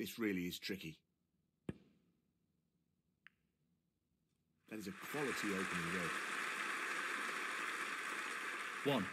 This really is tricky. That is a quality opening red. One.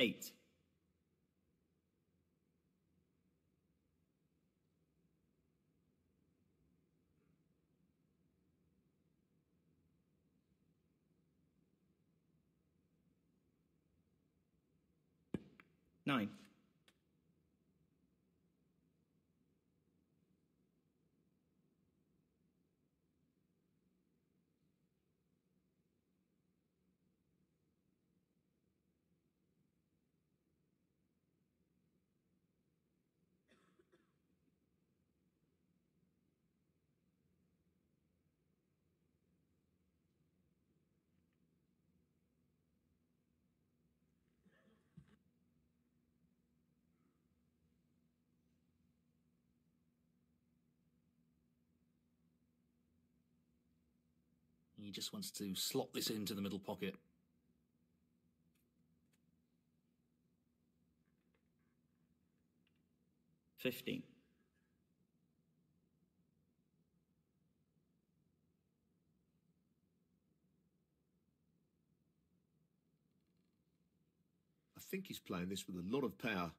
Eight. Nine. He just wants to slot this into the middle pocket. Fifteen. I think he's playing this with a lot of power.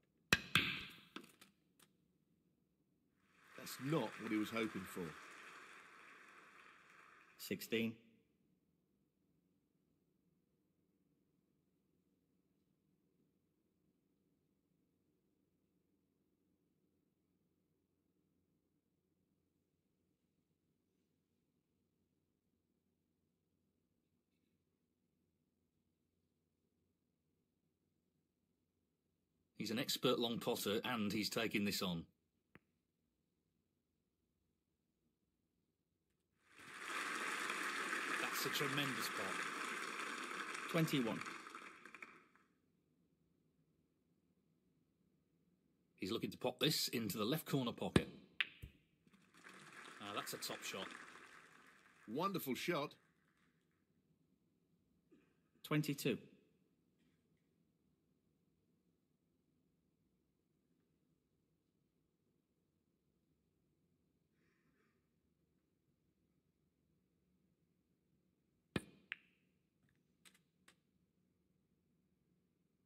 That's not what he was hoping for. Sixteen. He's an expert long potter and he's taking this on. That's a tremendous pot. 21. He's looking to pop this into the left corner pocket. Ah, that's a top shot. Wonderful shot. 22.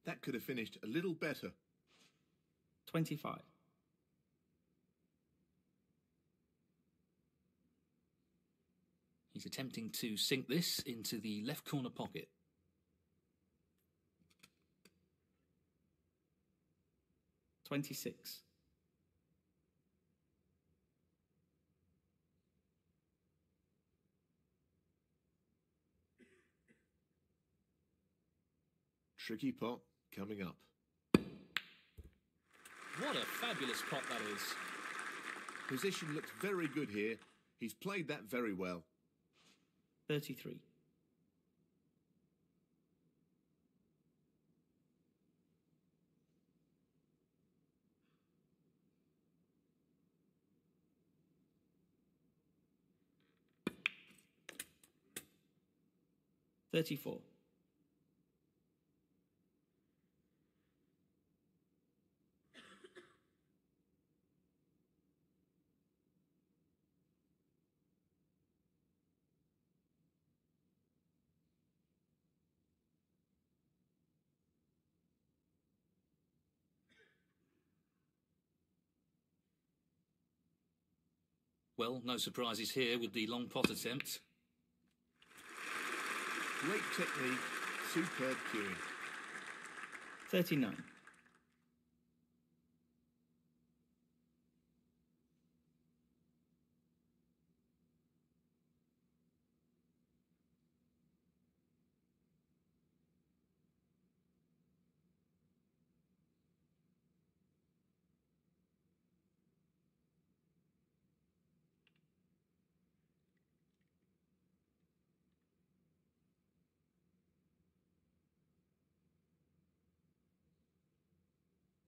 That could have finished a little better. 25. He's attempting to sink this into the left corner pocket. Twenty-six. Tricky pot coming up. What a fabulous pot that is. Position looks very good here. He's played that very well. Thirty-three. Thirty-four. Well, no surprises here with the long pot attempt. Great technique, superb cueing. 39.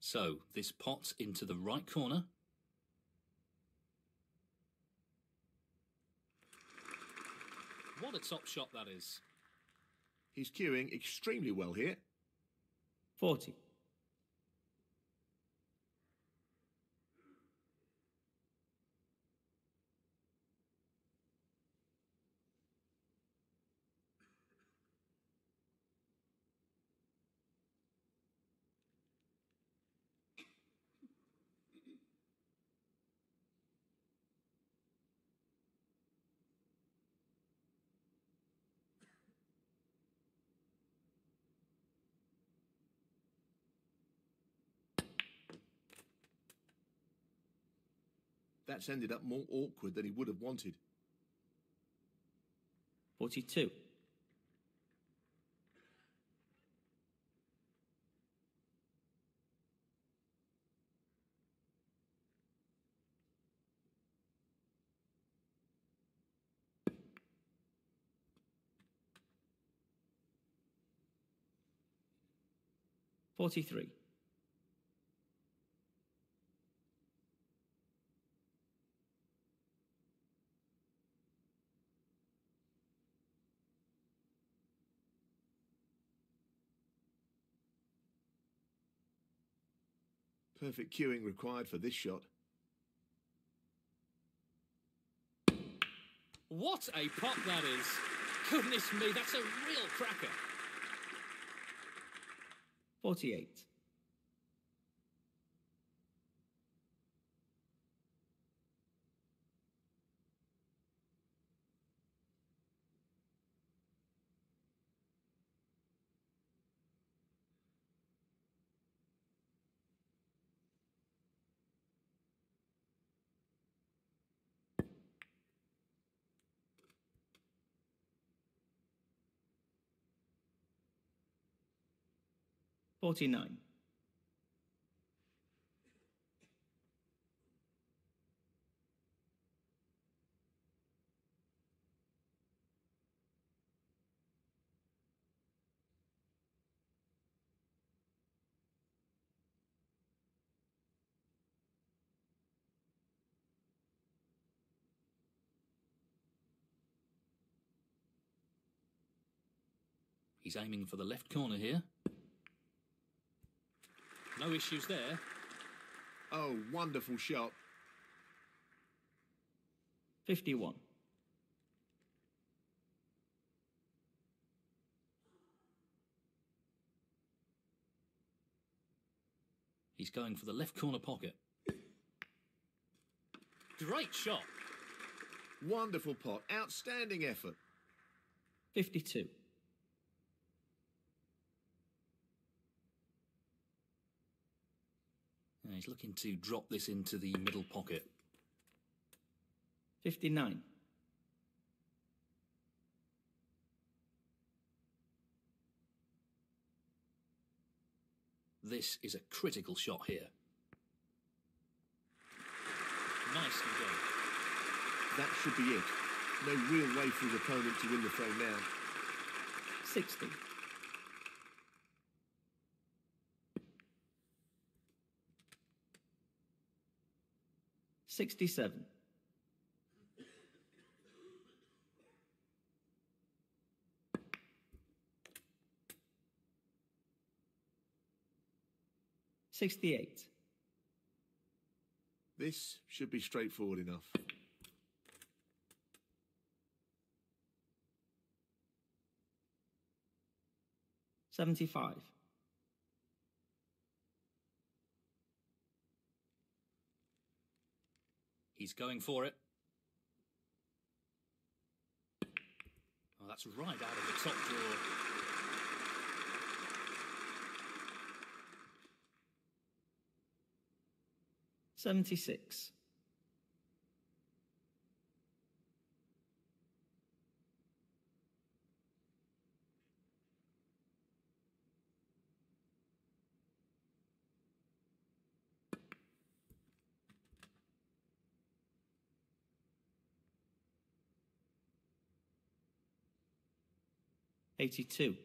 So, this pot into the right corner. What a top shot that is. He's cueing extremely well here. 40. That's ended up more awkward than he would have wanted. 42. Forty-three. Perfect cueing required for this shot. What a pop that is. Goodness me, that's a real cracker. Forty-eight. Forty-nine. He's aiming for the left corner here. No issues there. Oh, wonderful shot. 51. He's going for the left corner pocket. Great shot. Wonderful pot. Outstanding effort. 52. He's looking to drop this into the middle pocket. 59. This is a critical shot here. Nicely done. That should be it. No real way for his opponent to win the frame now. 60. Sixty-seven. Sixty-eight. This should be straightforward enough. Seventy-five. He's going for it. Oh, that's right out of the top drawer. Seventy-six. 82.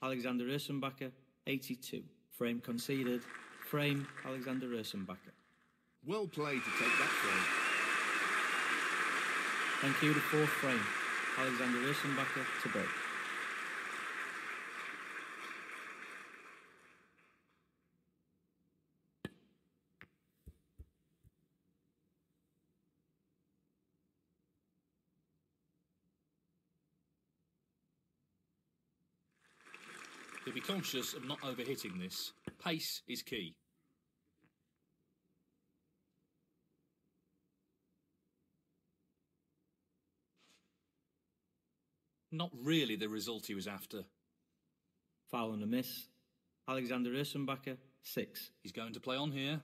Alexander Ursenbacher, 82. Frame conceded. Frame, Alexander Ursenbacher. Well played to take that frame. Thank you, the fourth frame. Alexander Ursenbacher to break. Conscious of not overhitting this. Pace is key. Not really the result he was after. Foul and a miss. Alexander Ursenbacher, 6. He's going to play on here.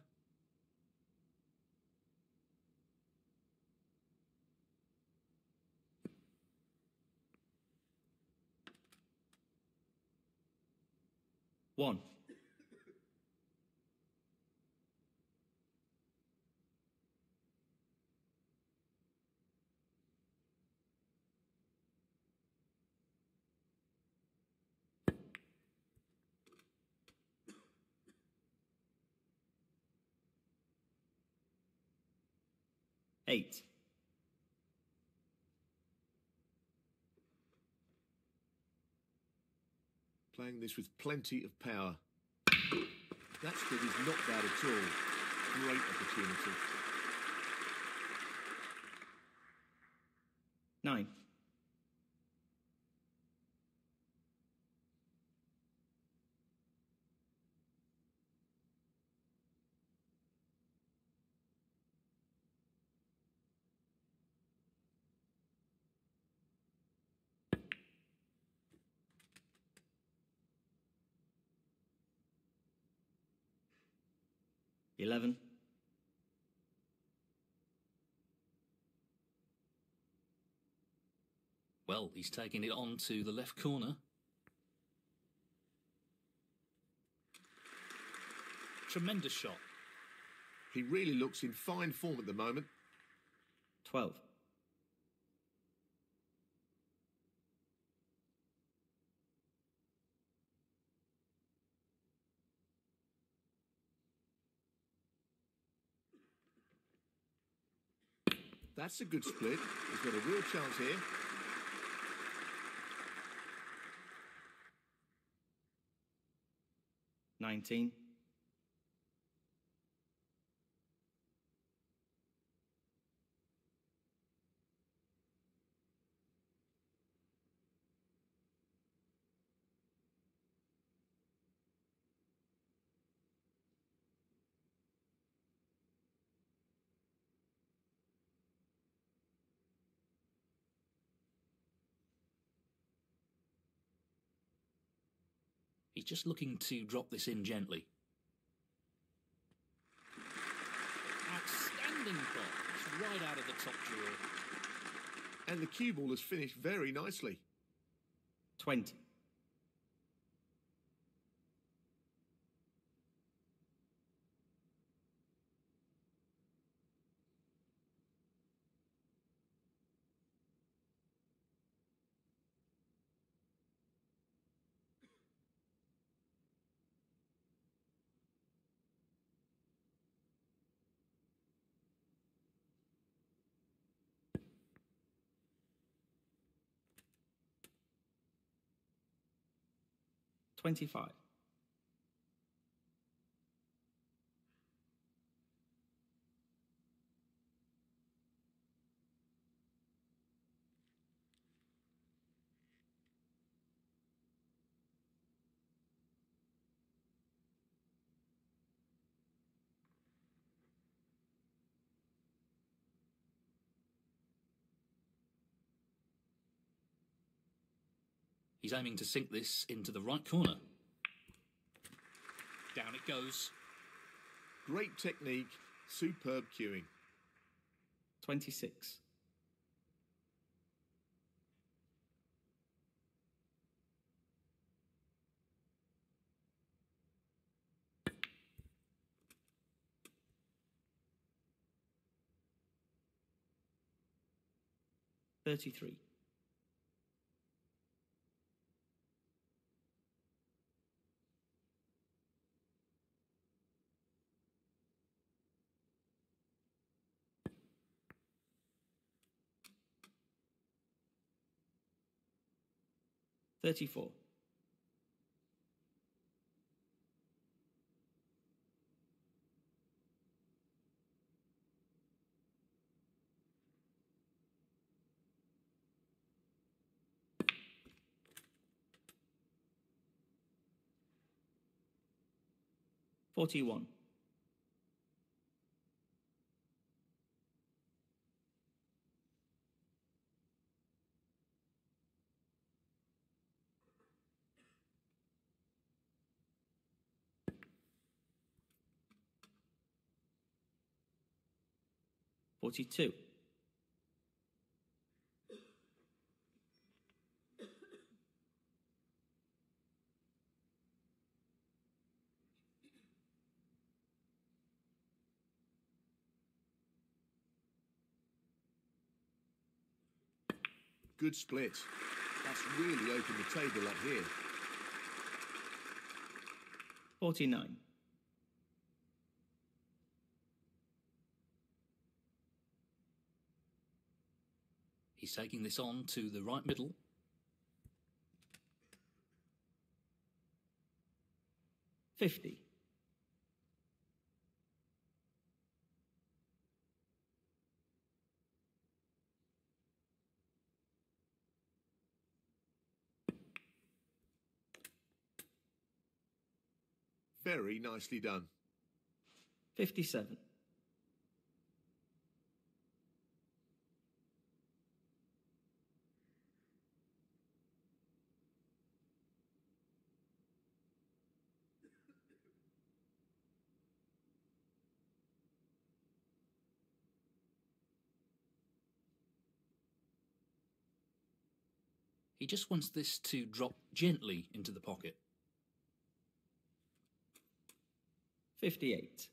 One. Eight. Playing this with plenty of power. That split is not bad at all. Great opportunity. Nine. Eleven. Well, he's taking it on to the left corner. Tremendous shot. He really looks in fine form at the moment. Twelve. That's a good split. He's got a real chance here. Nineteen. Just looking to drop this in gently. Outstanding ball. It's right out of the top drawer. And the cue ball has finished very nicely. Twenty. Twenty-five. He's aiming to sink this into the right corner. Down it goes. Great technique, superb cueing. Twenty-six. Thirty-three. 34. Forty-one. Forty-two. Good split. That's really opened the table up here. Forty-nine. He's taking this on to the right middle. Fifty. Very nicely done. 57. Just wants this to drop gently into the pocket. Fifty-eight.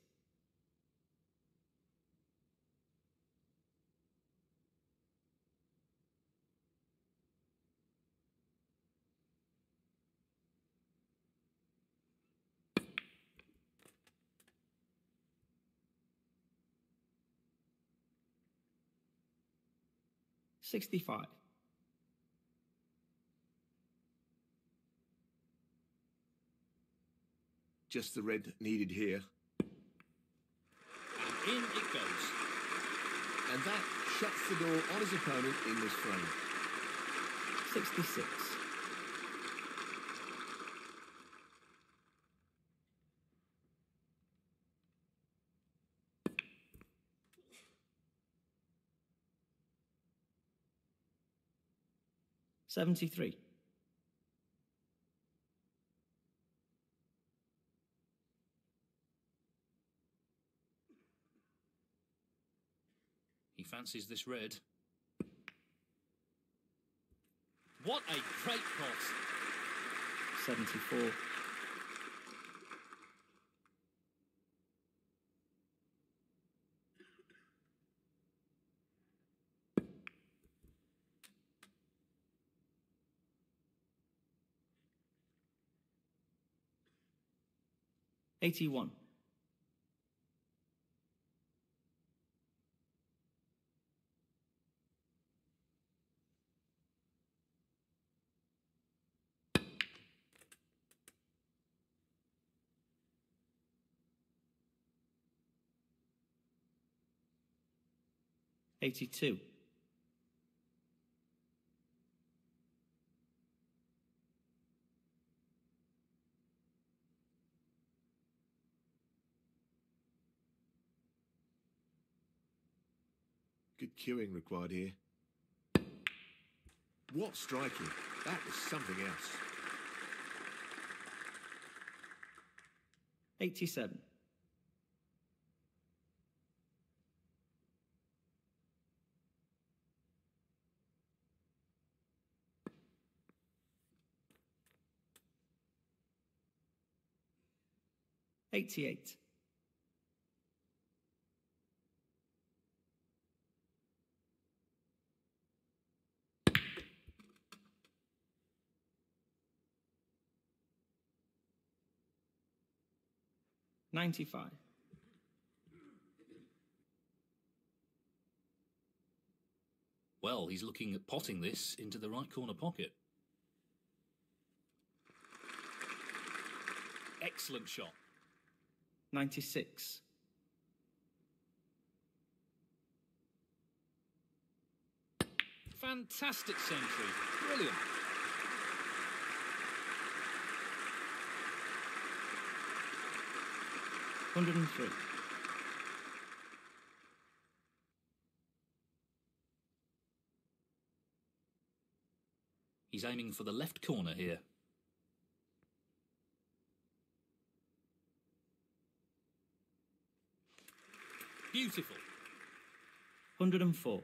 Sixty-five. Just the red needed here. And in it goes. And that shuts the door on his opponent in this frame. Sixty-six. Seventy-three. Fancies this red. What a great pot. Seventy-four. Eighty-one. Eighty-two. Good cueing required here. What striking? That was something else. Eighty-seven. Eighty-eight. Ninety-five. Well, he's looking at potting this into the right corner pocket. Excellent shot. 96. Fantastic century. Brilliant. Hundred and three. He's aiming for the left corner here. Beautiful. 104.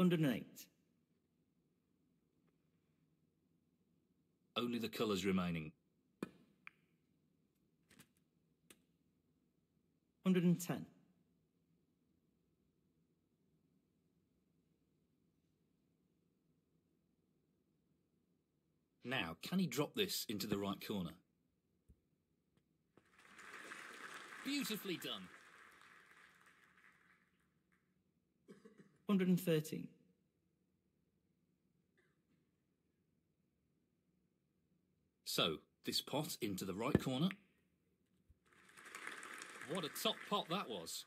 Hundred and eight. Only the colours remaining. 110. now. Can he drop this into the right corner? Beautifully done. 113. So, this pot into the right corner. What a top pot that was.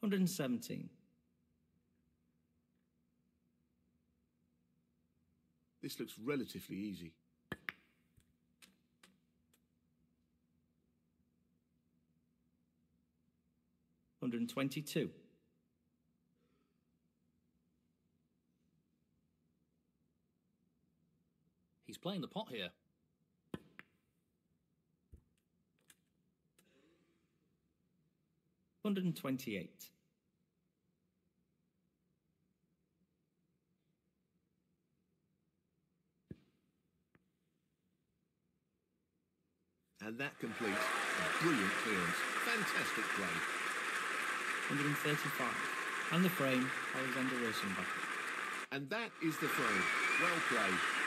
117. This looks relatively easy. Hundred and twenty-two. He's playing the pot here. Hundred and twenty-eight. And that completes a brilliant clearance. Fantastic play. 135. And the frame, Alexander Ursenbacher. And that is the frame. Well played.